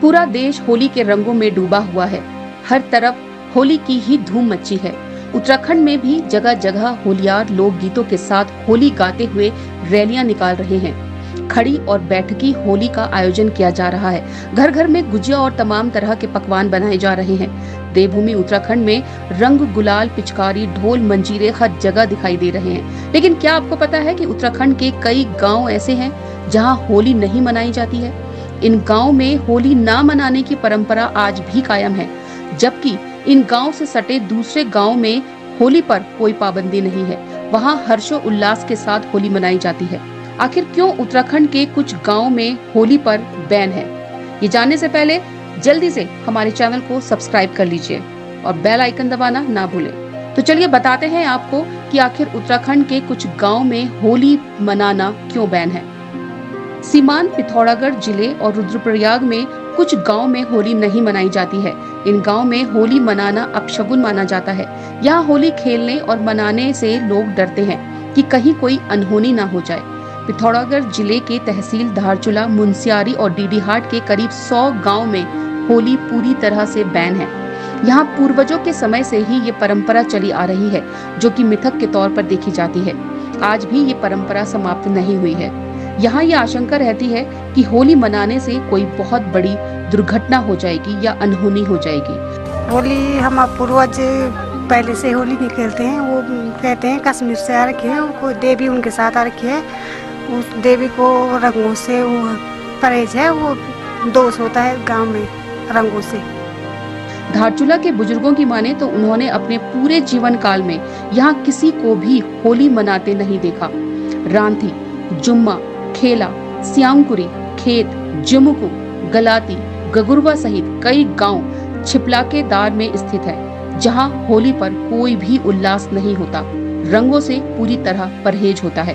पूरा देश होली के रंगों में डूबा हुआ है। हर तरफ़ होली की ही धूम मची है। उत्तराखंड में भी जगह जगह होलियार लोक गीतों के साथ होली गाते हुए रैलियाँ निकाल रहे हैं। खड़ी और बैठकी होली का आयोजन किया जा रहा है। घर घर में गुजिया और तमाम तरह के पकवान बनाए जा रहे हैं। देवभूमि उत्तराखंड में रंग गुलाल, पिचकारी, ढोल, मंजीरे हर जगह दिखाई दे रहे हैं। लेकिन क्या आपको पता है कि उत्तराखंड के कई गाँव ऐसे हैं जहाँ होली नहीं मनाई जाती है? इन गाँव में होली ना मनाने की परंपरा आज भी कायम है, जबकि इन गाँव से सटे दूसरे गाँव में होली पर कोई पाबंदी नहीं है। वहाँ हर्षो उल्लास के साथ होली मनाई जाती है। आखिर क्यों उत्तराखंड के कुछ गाँव में होली पर बैन है? ये जानने से पहले जल्दी से हमारे चैनल को सब्सक्राइब कर लीजिए और बेल आइकन दबाना ना भूलें। तो चलिए बताते हैं आपको कि आखिर उत्तराखंड के कुछ गाँव में होली मनाना क्यों बैन है। सीमांत पिथौरागढ़ ज़िले और रुद्रप्रयाग में कुछ गाँव में होली नहीं मनाई जाती है। इन गाँव में होली मनाना अपशगुन माना जाता है। यहाँ होली खेलने और मनाने से लोग डरते हैं कि कहीं कोई अनहोनी ना हो जाए। पिथौरागढ़ ज़िले के तहसील धारचूला मुंसियारी और डीडीहाट के करीब 100 गाँव में होली पूरी तरह से बैन है। यहाँ पूर्वजों के समय से ही ये परंपरा चली आ रही है, जो कि मिथक के तौर पर देखी जाती है। आज भी ये परंपरा समाप्त नहीं हुई है। यहाँ ये आशंका रहती है कि होली मनाने से कोई बहुत बड़ी दुर्घटना हो जाएगी या अनहोनी हो जाएगी। होली हम पूर्वज पहले से होली नहीं खेलते हैं वो कहते हैं कश्मीर से आ रखी है उनको देवी उनके साथ आ रखी है। उस देवी को रंगों से वो परहेज है वो दोष होता है गाँव में रंगों से। धारचूला के बुज़ुर्गों की माने तो उन्होंने अपने पूरे जीवन काल में यहाँ किसी को भी होली मनाते नहीं देखा। रांथी जुम्मा खेला श्यामकुरी खेत, जमुकू, गलाती, गगुरवा सहित कई गाँव छिपला के दार में स्थित है, जहाँ होली पर कोई भी उल्लास नहीं होता, रंगों से पूरी तरह परहेज होता है।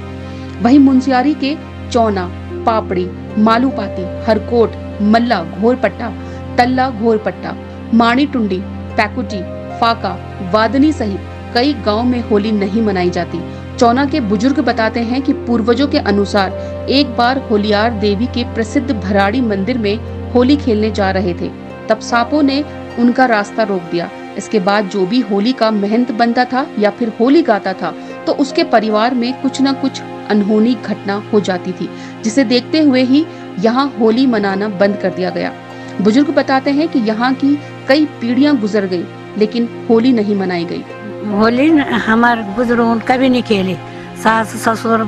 वहीं मुंसियारी के चौना, पापड़ी, मालूपाती, हरकोट, मल्ला घोरपट्टा, तल्ला घोरपट्टा माणी टुंडी पैकुटी, फाका, वादनी सहित कई गाँव में होली नहीं मनाई जाती। चौना के बुज़ुर्ग बताते हैं कि पूर्वजों के अनुसार एक बार होलियार देवी के प्रसिद्ध भराड़ी मंदिर में होली खेलने जा रहे थे। तब सांपों ने उनका रास्ता रोक दिया। इसके बाद जो भी होली का महंत बनता था या फिर होली गाता था तो उसके परिवार में कुछ न कुछ अनहोनी घटना हो जाती थी, जिसे देखते हुए ही यहाँ होली मनाना बंद कर दिया गया। बुज़ुर्ग बताते हैं कि यहाँ की कई पीढ़ियाँ गुजर गई, लेकिन होली नहीं मनाई गई। होली हमारे बुज़ुर्ग कभी नहीं खेली। सास, ससुर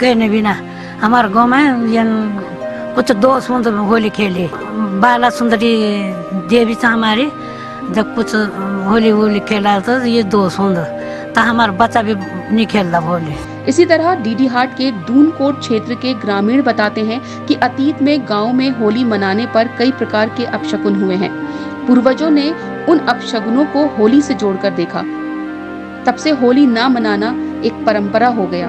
कहने भी ना। हमारे गाँव में ये कुछ दोस्त सुंदर होली खेली। बाला सुंदरी देवी से हमारी, जब कुछ होली होली खेला तो ये दोस्त सुंदर तो हमारा बच्चा भी नहीं खेलता होली इसी तरह डीडी हाट के दूनकोट क्षेत्र के ग्रामीण बताते हैं कि अतीत में गाँव में होली मनाने पर कई प्रकार के अपशकुन हुए हैं। पूर्वजों ने उन अपशगुनों को होली से जोड़कर देखा। तब से होली ना मनाना एक परंपरा हो गया।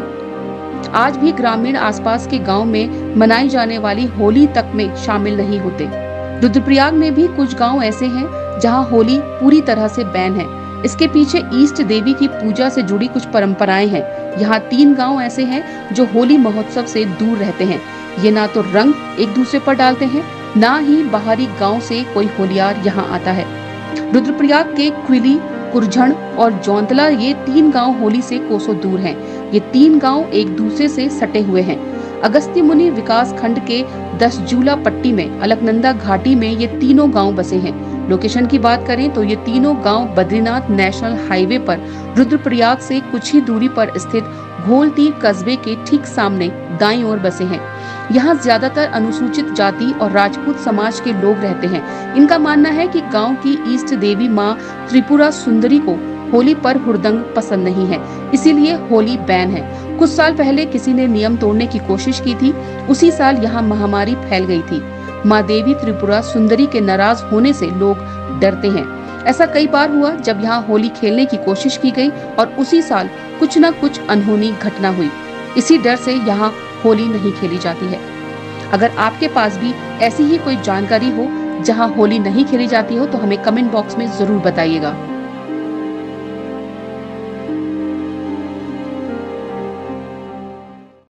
आज भी ग्रामीण आसपास के गाँव में मनाई जाने वाली होली तक में शामिल नहीं होते। रुद्रप्रयाग में भी कुछ गाँव ऐसे हैं जहाँ होली पूरी तरह से बैन है। इसके पीछे ईस्ट देवी की पूजा से जुड़ी कुछ परंपराएँ हैं। यहाँ तीन गाँव ऐसे हैं जो होली महोत्सव से दूर रहते हैं। ये ना तो रंग एक दूसरे पर डालते हैं, ना ही बाहरी गाँव से कोई होलियार यहाँ आता है। रुद्रप्रयाग के क्विली कुरझण और जौंतला, ये तीन गाँव होली से कोसों दूर हैं। ये तीन गाँव एक दूसरे से सटे हुए हैं। अगस्त्य मुनि विकास खंड के दसजूला पट्टी में, अलकनंदा घाटी में ये तीनों गाँव बसे हैं। लोकेशन की बात करें तो ये तीनों गाँव बद्रीनाथ नेशनल हाईवे पर, रुद्रप्रयाग से कुछ ही दूरी पर स्थित घोलतीर कस्बे के ठीक सामने दाई ओर बसे हैं। यहाँ ज़्यादातर अनुसूचित जाति और राजपूत समाज के लोग रहते हैं। इनका मानना है कि गाँव की ईस्ट देवी माँ त्रिपुरा सुंदरी को होली पर हुरदंग पसंद नहीं है, इसीलिए होली बैन है। कुछ साल पहले किसी ने नियम तोड़ने की कोशिश की थी, उसी साल यहाँ महामारी फैल गई थी। माँ देवी त्रिपुरा सुंदरी के नाराज़ होने से लोग डरते हैं। ऐसा कई बार हुआ जब यहाँ होली खेलने की कोशिश की गई और उसी साल कुछ न कुछ अनहोनी घटना हुई। इसी डर से यहाँ होली नहीं खेली जाती है। अगर आपके पास भी ऐसी ही कोई जानकारी हो जहाँ होली नहीं खेली जाती हो तो हमें कमेंट बॉक्स में ज़रूर बताइएगा।